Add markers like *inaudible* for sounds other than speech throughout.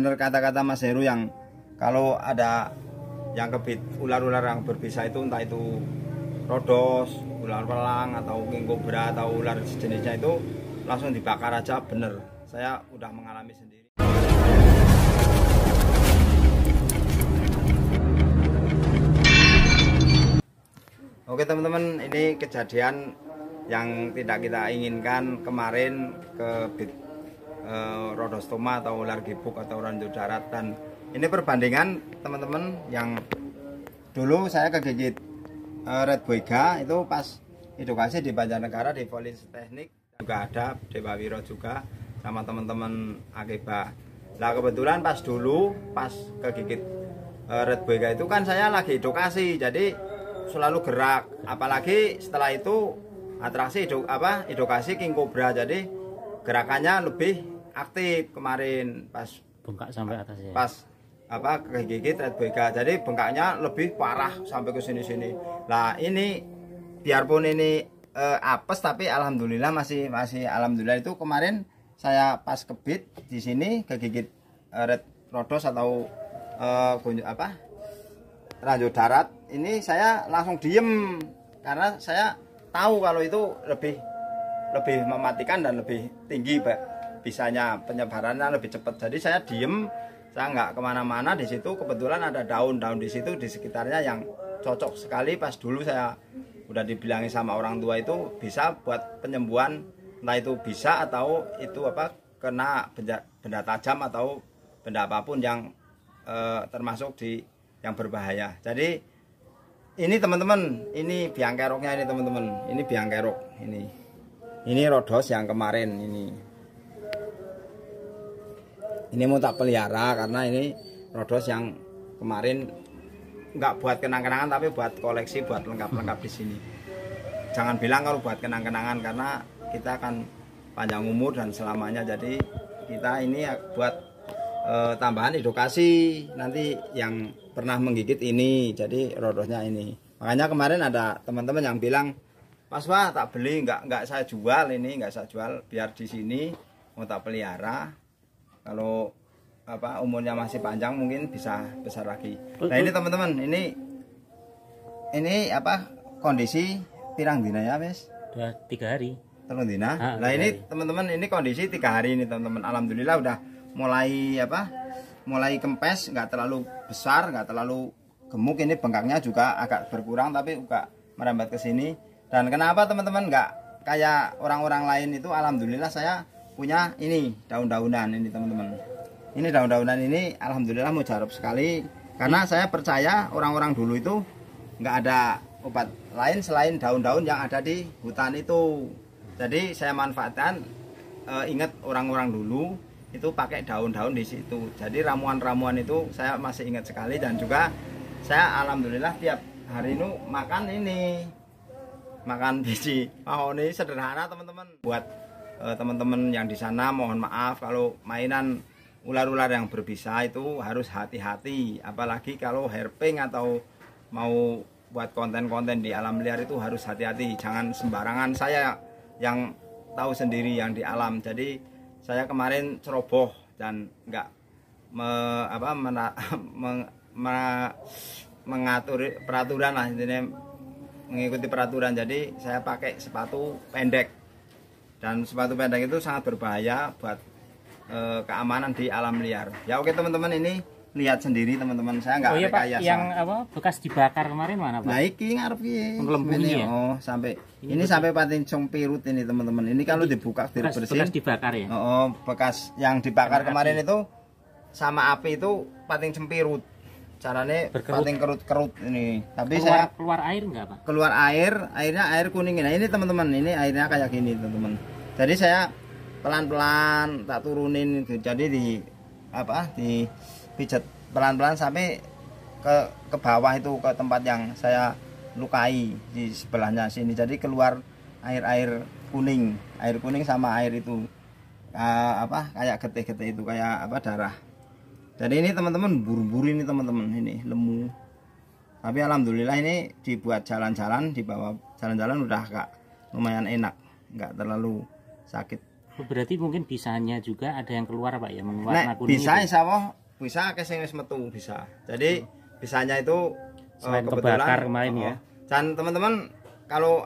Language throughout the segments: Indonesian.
benar kata-kata Mas Heru yang kalau ada yang kebit ular-ular yang berbisa itu entah itu rodos, ular pelang atau king cobra atau ular sejenisnya itu langsung dibakar aja bener. Saya udah mengalami sendiri. Oke teman-teman, ini kejadian yang tidak kita inginkan kemarin ke bit eh, rodostoma atau ular gibuk atau ranjau darat dan ini perbandingan teman-teman yang dulu saya kegigit eh, red boyga itu pas edukasi di Banjarnegara di Polis Teknik juga ada Dewa Wiro juga sama teman-teman Akiba. Nah kebetulan pas dulu pas kegigit eh, red boyga itu kan saya lagi edukasi jadi selalu gerak apalagi setelah itu atraksi eduk, apa edukasi king cobra jadi gerakannya lebih aktif kemarin pas bengkak sampai atas ya? pas apa kegigit red jadi bengkaknya lebih parah sampai ke sini sini lah ini biarpun ini eh, apes tapi alhamdulillah masih masih alhamdulillah. Itu kemarin saya pas kebit di sini kegigit eh, red rodos atau eh, apa? Ranjau darat ini saya langsung diem. Karena saya tahu kalau itu lebih lebih mematikan dan lebih tinggi Pak. bisanya penyebarannya lebih cepat. Jadi saya diem saya nggak ke mana-mana. Di situ kebetulan ada daun-daun di situ di sekitarnya yang cocok sekali. Pas dulu saya udah dibilangi sama orang tua itu bisa buat penyembuhan. Entah itu bisa atau itu apa kena benda, benda tajam atau benda apa pun yang eh, termasuk di yang berbahaya. Jadi ini teman-teman ini biang keroknya ini teman-teman. Ini biang kerok ini ini rodos yang kemarin ini. Ini mau tak pelihara karena ini rodos yang kemarin nggak buat kenang-kenangan tapi buat koleksi buat lengkap-lengkap di sini. Jangan bilang kalau buat kenang-kenangan karena kita akan panjang umur dan selamanya. Jadi kita ini ya buat eh, tambahan edukasi nanti yang pernah menggigit ini jadi rodosnya ini. Makanya kemarin ada teman-teman yang bilang Mas Pak tak beli nggak nggak saya jual ini nggak saya jual biar di sini mau tak pelihara kalau apa umurnya masih panjang mungkin bisa besar lagi nah ini teman-teman ini ini apa kondisi pirang dina ya Mas udah tiga hari telung dina. Ah, Nah ini teman-teman ini kondisi tiga hari ini teman-teman. Alhamdulillah udah mulai apa? Mulai kempes, nggak terlalu besar, nggak terlalu gemuk. Ini bengkaknya juga agak berkurang tapi juga merambat ke sini. Dan kenapa teman-teman nggak kayak orang-orang lain itu? Alhamdulillah saya punya ini daun-daunan ini teman-teman. Ini daun-daunan ini alhamdulillah mujarab sekali karena saya percaya orang-orang dulu itu nggak ada obat lain selain daun-daun yang ada di hutan itu. Jadi saya manfaatkan eh, ingat orang-orang dulu itu pakai daun-daun di situ. Jadi ramuan-ramuan itu saya masih ingat sekali dan juga saya alhamdulillah tiap hari ini makan ini makan *laughs* biji. Mahoni sederhana teman-teman. Buat eh, teman-teman yang di sana mohon maaf kalau mainan ular-ular yang berbisa itu harus hati-hati. Apalagi kalau herping atau mau buat konten-konten di alam liar itu harus hati-hati. Jangan sembarangan. Saya yang tahu sendiri yang di alam. Jadi saya kemarin ceroboh dan nggak me- apa mena- *laughs* meng- me- mengatur peraturan lah intinya mengikuti peraturan jadi saya pakai sepatu pendek dan sepatu pendek itu sangat berbahaya buat eh, keamanan di alam liar ya oke teman-teman ini lihat sendiri teman-teman saya nggak oh iya pak yang apa bekas dibakar kemarin mana pak Nah iki ngarep iki. Pengelembungnya Ini, ya? Oh, sampai Ini ini, sampai pating pirut ini teman-teman. Ini kalau dibuka bekas, bersihin. bekas dibakar ya Oh, bekas yang dibakar Karena kemarin api. itu sama api itu pating cempirut. Caranya Berkerut. pating kerut-kerut ini. Tapi keluar saya keluar air nggak pak keluar air, airnya air kuning. Nah, ini teman-teman, ini airnya kayak gini, teman-teman. Jadi saya pelan-pelan tak turunin itu. Jadi di apa? di pijat pelan-pelan sampai ke ke bawah itu ke tempat yang saya lukai di sebelahnya sini. Jadi keluar air-air kuning, air kuning sama air itu ah, apa? kayak getih-getih itu kayak apa darah. Jadi ini teman-teman buru-buru ini teman-teman ini lemu tapi alhamdulillah ini dibuat jalan-jalan di bawah jalan-jalan udah agak lumayan enak nggak terlalu sakit Oh, Berarti mungkin bisanya juga ada yang keluar pak ya Nek warna kuning bisa insya Allah bisa sing wis metu bisa. Jadi bisanya itu eh, Selain kebakar kemarin ya. oh, Dan teman-teman kalau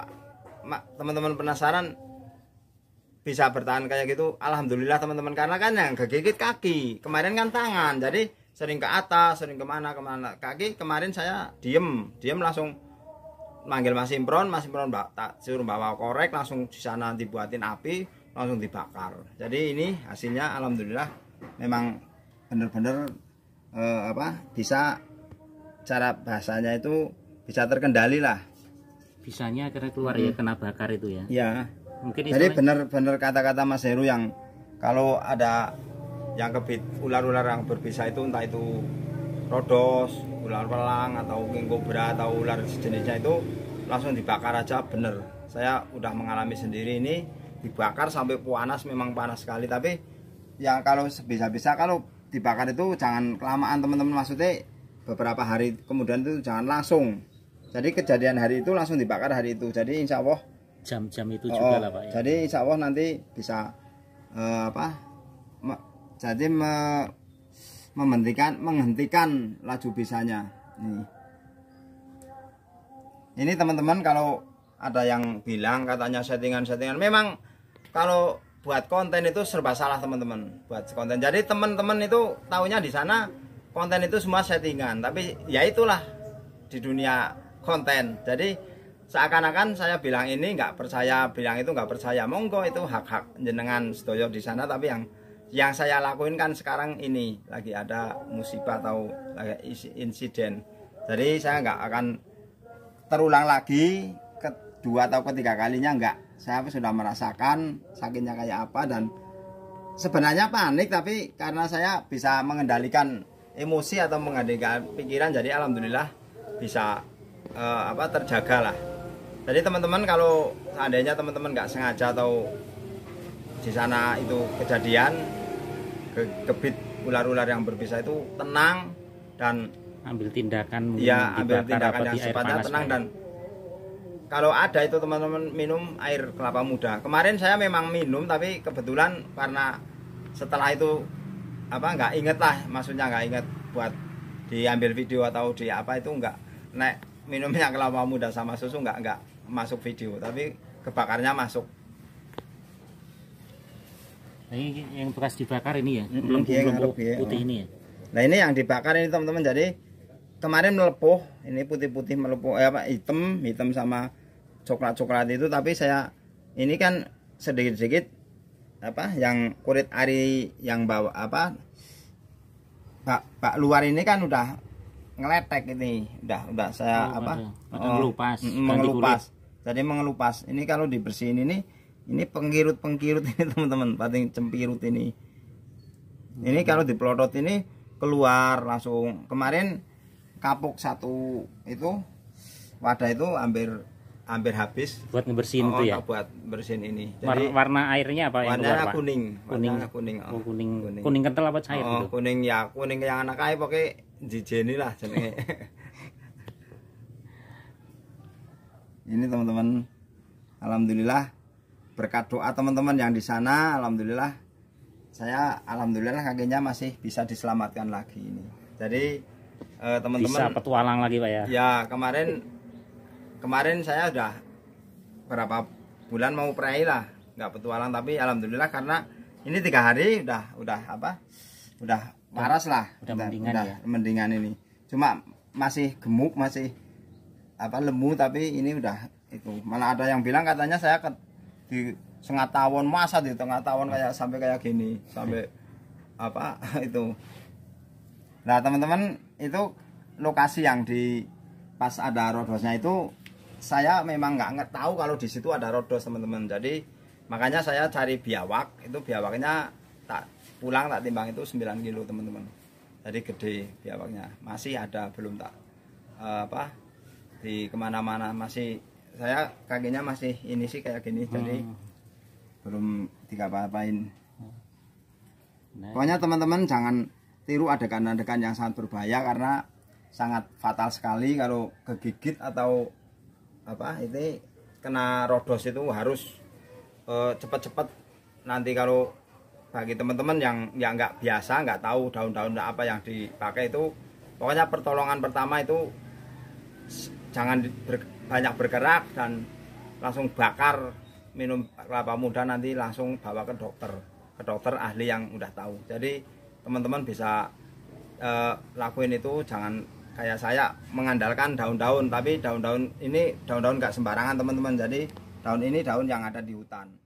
ma- teman-teman penasaran bisa bertahan kayak gitu, alhamdulillah teman-teman karena kan yang kegigit kaki, kemarin kan tangan, jadi sering ke atas, sering ke mana ke mana kaki. Kemarin saya diem, diem langsung manggil Mas Impron, Mas Impron mbak tak suruh bawa korek langsung di sana dibuatin api langsung dibakar. Jadi ini hasilnya alhamdulillah memang bener-bener eh, apa bisa cara bahasanya itu bisa terkendali lah. Bisanya akhirnya keluar ya kena bakar itu ya. Ya. Mungkin Jadi bener-bener kata-kata Mas Heru yang kalau ada yang kebit ular-ular yang berbisa itu entah itu rodos, ular pelang atau king cobra atau ular sejenisnya itu langsung dibakar aja bener. Saya udah mengalami sendiri ini dibakar sampai panas memang panas sekali tapi yang kalau bisa-bisa kalau dibakar itu jangan kelamaan teman-teman maksudnya beberapa hari kemudian itu jangan langsung. Jadi kejadian hari itu langsung dibakar hari itu. Jadi insya Allah jam-jam itu Oh, juga lah pak ya. Jadi insya Allah nanti bisa eh, apa? me- jadi me- menghentikan menghentikan laju bisanya. Nih. Ini teman-teman kalau ada yang bilang katanya settingan-settingan, memang kalau buat konten itu serba salah teman-teman buat konten. Jadi teman-teman itu taunya di sana konten itu semua settingan, tapi ya itulah di dunia konten. Jadi seakan-akan saya bilang ini nggak percaya, bilang itu nggak percaya. Monggo itu hak-hak jenengan sedoyo di sana, tapi yang yang saya lakuin kan sekarang ini lagi ada musibah atau lagi insiden. Jadi saya nggak akan terulang lagi kedua atau ketiga kalinya nggak. Saya sudah merasakan sakitnya kayak apa dan sebenarnya panik tapi karena saya bisa mengendalikan emosi atau mengendalikan pikiran jadi alhamdulillah bisa eh, apa terjaga lah. Jadi teman-teman kalau seandainya teman-teman nggak sengaja atau di sana itu kejadian ke- kebit ular-ular yang berbisa itu tenang dan ambil tindakan ya ambil tindakan yang sifatnya tenang dan kalau ada itu teman-teman minum air kelapa muda. Kemarin saya memang minum tapi kebetulan karena setelah itu apa nggak inget lah maksudnya nggak inget buat diambil video atau di apa itu nggak nek minumnya *laughs* kelapa muda sama susu nggak nggak masuk video tapi kebakarnya masuk. Nah, ini yang bekas dibakar ini ya? Belum ngarep, iya. putih ini ya? Nah ini yang dibakar ini teman-teman. Jadi kemarin melepuh ini putih-putih melepuh eh, apa hitam hitam sama coklat-coklat itu. Tapi saya ini kan sedikit-sedikit apa yang kulit ari yang bawa apa bak, bak luar ini kan udah ngeletek ini. Udah udah saya Oh, apa? oh, ngelupas, mm, mengelupas. jadi mengelupas. Ini kalau dibersihin ini ini pengkirut-pengkirut *laughs* ini teman-teman. Paling cempirut ini. Ini kalau dipelodot ini keluar langsung. Kemarin kapuk satu itu wadah itu hampir hampir habis. Buat ngebersihin Oh, itu ya? tak buat bersihin ini. Jadi warna airnya apa yang pak? kuning. Kuning. Warnanya kuning oh, kuning. Kuning. Kental apa cair oh, gitu? kuning ya. Kuning yang anak kaya pakai jijeni lah jenenge. *laughs* Ini teman-teman alhamdulillah berkat doa teman-teman yang di sana alhamdulillah saya alhamdulillah kakinya masih bisa diselamatkan lagi ini. Jadi eh, bisa teman-teman petualang lagi pak ya? Ya kemarin kemarin saya udah berapa bulan mau pray lah nggak petualang tapi alhamdulillah karena ini tiga hari udah udah apa udah waras lah. Udah mendingan ya? mendingan ini. Cuma masih gemuk masih apa lemu tapi ini udah itu. Malah ada yang bilang katanya saya ke, di setengah tahun masa di tengah tahun kayak sampai kayak gini sampai *laughs* apa *laughs* itu. Nah teman-teman itu lokasi yang di pas ada rodosnya itu saya memang nggak nggak tahu kalau di situ ada rodos teman-teman. Jadi makanya saya cari biawak. Itu biawaknya tak pulang tak timbang itu 9 kilo teman-teman. Jadi gede biawaknya. Masih ada belum tak eh, apa di ke mana-mana. Masih saya kakinya masih ini sih kayak gini jadi Hmm. belum tiga apa-apain Nah, Pokoknya teman-teman jangan tiru adegan-adegan yang sangat berbahaya karena sangat fatal sekali kalau kegigit atau apa itu kena rodos itu harus eh, cepat-cepat. Nanti kalau bagi teman-teman yang yang nggak biasa nggak tahu daun-daun apa yang dipakai itu pokoknya pertolongan pertama itu jangan ber- banyak bergerak dan langsung bakar minum kelapa muda nanti langsung bawa ke dokter ke dokter ahli yang udah tahu. Jadi teman-teman bisa eh, lakuin itu jangan kayak saya mengandalkan daun-daun tapi daun-daun ini daun-daun nggak sembarangan teman-teman. Jadi daun ini daun yang ada di hutan